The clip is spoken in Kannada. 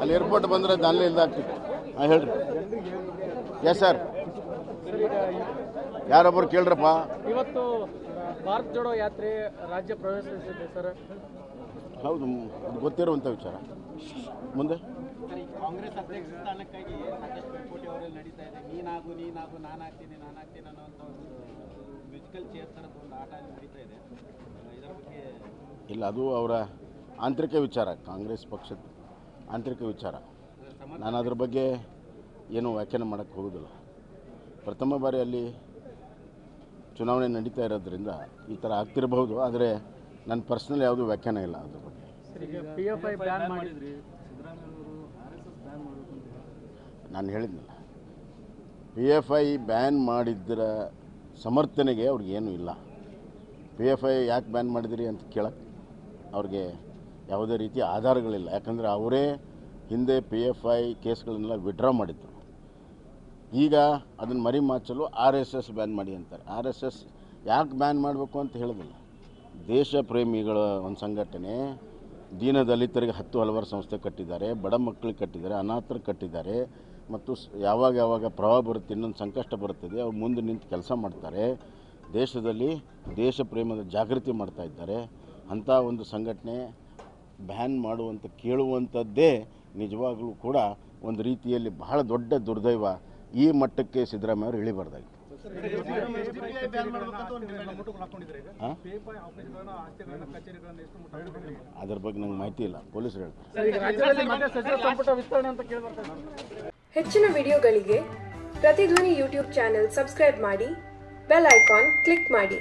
ಅಲ್ಲಿ ಏರ್ಪೋರ್ಟ್ ಬಂದರೆ ಅಲ್ಲೇ ಇಲ್ದಾಗ್ತಿತ್ತು ಹಾಂ ಹೇಳ್ರಿ. ಎಸ್ ಸರ್ ಯಾರೊಬ್ಬರು ಕೇಳ್ರಪ್ಪ? ಇವತ್ತು ಭಾರತ್ ಜೋಡೋ ಯಾತ್ರೆ ರಾಜ್ಯ ಪ್ರವೇಶಿಸಿದೆ ಸರ್ ಹೌದು ಗೊತ್ತಿರುವಂಥ ವಿಚಾರ. ಮುಂದೆ? ಕಾಂಗ್ರೆಸ್ ಅಧ್ಯಕ್ಷ ಸ್ಥಾನಕ್ಕಾಗಿ ಸಾಕಷ್ಟು ಪೈಪೋಟಿ ಅವರಲ್ಲಿ ನಡೀತಾ ಇದೆ. ನೀನಾಗು ನೀನಾಗು ನಾನು ಹಾಕ್ತೀನಿ ನಾನು ಹಾಕ್ತೀನಿ ಅನ್ನೋಂಥ ಒಂದು ಮ್ಯೂಸಿಕಲ್ ಚೇರ್ ಥರದ ಒಂದು ಆಟ ಅಲ್ಲಿ ನಡೀತಾ ಇದೆ. ಇದರ ಬಗ್ಗೆ ಇಲ್ಲ ಅದು ಅವರ ಆಂತರಿಕ ವಿಚಾರ ಕಾಂಗ್ರೆಸ್ ಪಕ್ಷದ ಆಂತರಿಕ ವಿಚಾರ. ನಾನು ಅದ್ರ ಬಗ್ಗೆ ಏನು ವ್ಯಾಖ್ಯಾನ ಮಾಡೋಕ್ಕೆ ಹೋಗೋದಿಲ್ಲ. ಪ್ರಥಮ ಬಾರಿ ಅಲ್ಲಿ ಚುನಾವಣೆ ನಡೀತಾ ಇರೋದ್ರಿಂದ ಈ ಥರ ಆಗ್ತಿರಬಹುದು ಆದರೆ ನನ್ನ ಪರ್ಸ್ನಲ್ ಯಾವುದೂ ವ್ಯಾಖ್ಯಾನ ಇಲ್ಲ ಅದ್ರ ಬಗ್ಗೆ. ಈಗ ಪಿ ಎಫ್ ಐ ಬ್ಯಾನ್ ಮಾಡಿದ್ರಿ. ನಾನು ಹೇಳಿದ್ನಲ್ಲ ಪಿ ಎಫ್ ಐ ಬ್ಯಾನ್ ಮಾಡಿದ್ರ ಸಮರ್ಥನೆಗೆ ಅವ್ರಿಗೇನು ಇಲ್ಲ. ಪಿ ಎಫ್ ಐ ಯಾಕೆ ಬ್ಯಾನ್ ಮಾಡಿದಿರಿ ಅಂತ ಕೇಳಕ್ಕೆ ಅವ್ರಿಗೆ ಯಾವುದೇ ರೀತಿಯ ಆಧಾರಗಳಿಲ್ಲ. ಯಾಕಂದರೆ ಅವರೇ ಹಿಂದೆ ಪಿ ಎಫ್ ಐ ಕೇಸ್ಗಳನ್ನೆಲ್ಲ ವಿಡ್ರಾ ಮಾಡಿದ್ರು. ಈಗ ಅದನ್ನು ಮರಿ ಮಾಚಲು ಆರ್ ಎಸ್ ಎಸ್ ಬ್ಯಾನ್ ಮಾಡಿ ಅಂತಾರೆ. ಆರ್ ಎಸ್ ಎಸ್ ಯಾಕೆ ಬ್ಯಾನ್ ಮಾಡಬೇಕು ಅಂತ ಹೇಳೋದಿಲ್ಲ. ದೇಶ ಪ್ರೇಮಿಗಳ ಒಂದು ಸಂಘಟನೆ ದೀನ ದಲಿತರಿಗೆ ಹತ್ತು ಹಲವಾರು ಸಂಸ್ಥೆ ಕಟ್ಟಿದ್ದಾರೆ, ಬಡ ಮಕ್ಕಳಿಗೆ ಕಟ್ಟಿದ್ದಾರೆ, ಅನಾಥರು ಕಟ್ಟಿದ್ದಾರೆ, ಮತ್ತು ಯಾವಾಗ ಯಾವಾಗ ಪ್ರವಾಹ ಬರುತ್ತೆ, ಇನ್ನೊಂದು ಸಂಕಷ್ಟ ಬರುತ್ತದೆ ಅವ್ರು ಮುಂದೆ ನಿಂತು ಕೆಲಸ ಮಾಡ್ತಾರೆ. ದೇಶದಲ್ಲಿ ದೇಶ ಪ್ರೇಮದ ಜಾಗೃತಿ ಮಾಡ್ತಾ ಇದ್ದಾರೆ. ಅಂಥ ಒಂದು ಸಂಘಟನೆ ಬ್ಯಾನ್ ಮಾಡುವಂಥ ಕೇಳುವಂಥದ್ದೇ ನಿಜವಾಗಲೂ ಕೂಡ ಒಂದು ರೀತಿಯಲ್ಲಿ ಬಹಳ ದೊಡ್ಡ ದುರ್ದೈವ ಈ ಮಟ್ಟಕ್ಕೆ ಸಿದ್ದರಾಮಯ್ಯ ಅವರು ಇಳಿಬಾರ್ದಾಗಿತ್ತು. ಅದ್ರ ಬಗ್ಗೆ ನಂಗೆ ಮಾಹಿತಿ ಇಲ್ಲ, ಪೊಲೀಸರು ಹೇಳ್ತಾರೆ. ಹೆಚ್ಚಿನ ವಿಡಿಯೋಗಳಿಗೆ ಪ್ರತಿಧ್ವನಿ ಯೂಟ್ಯೂಬ್ ಚಾನೆಲ್ ಸಬ್ಸ್ಕ್ರೈಬ್ ಮಾಡಿ, ಬೆಲ್ ಐಕಾನ್ ಕ್ಲಿಕ್ ಮಾಡಿ.